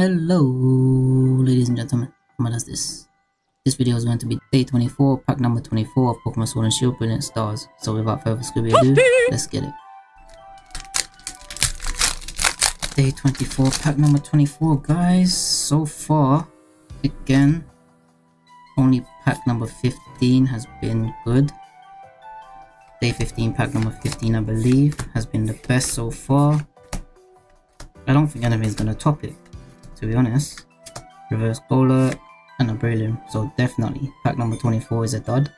Hello, ladies and gentlemen. What is this? This video is going to be day 24, pack number 24 of Pokemon Sword and Shield Brilliant Stars. So without further ado, let's get it. Day 24, pack number 24, guys. So far, again, only pack number 15 has been good. Day 15, pack number 15, I believe, has been the best so far. I don't think anything's gonna top it to be honest. Reverse Bowler and a Brilliant, so definitely pack number 24 is a dud.